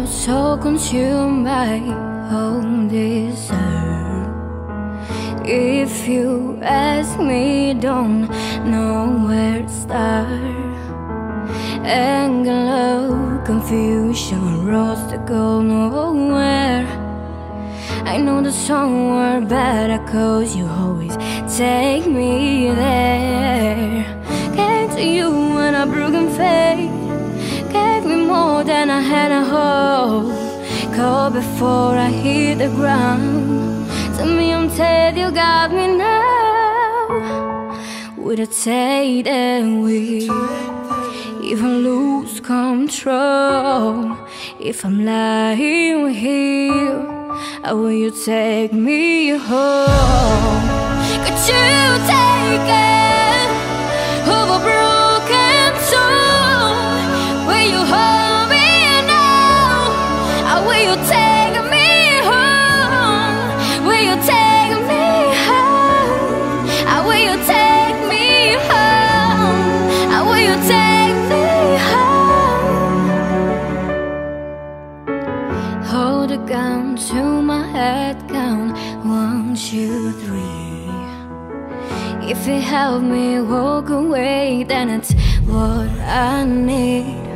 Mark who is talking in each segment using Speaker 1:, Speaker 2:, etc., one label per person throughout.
Speaker 1: love so consumed by all desire. If you ask me, don't know where to start. Anger, love, confusion, roads that go nowhere. I know the somewhere better cause you always take me there. Came to you when I broken faith more than I had a hope. Call before I hit the ground. Tell me I'm dead, you got me now. Would I take wheel. If I lose control If I'm lying here will you take me home? Could you take it you take me home? Will you take me home? Will you take me home? Uh, or uh, will you take me home? Hold a gun to my head, count one, two, three. If it helped me walk away, then it's what I need.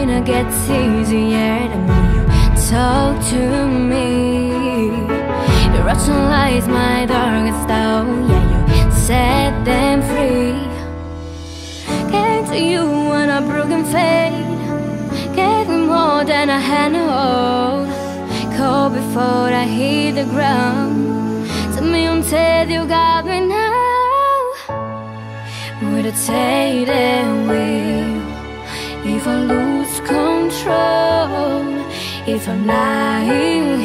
Speaker 1: Minute gets easier more you talk to me. You rationalize my darkest doubt, yeah, you set them free. Came to you when I broken faith. Gave me more than I had no hold. Cold before I hit the ground. Tell me until you got me now. Would I take wheel if I lose control? If I'm lying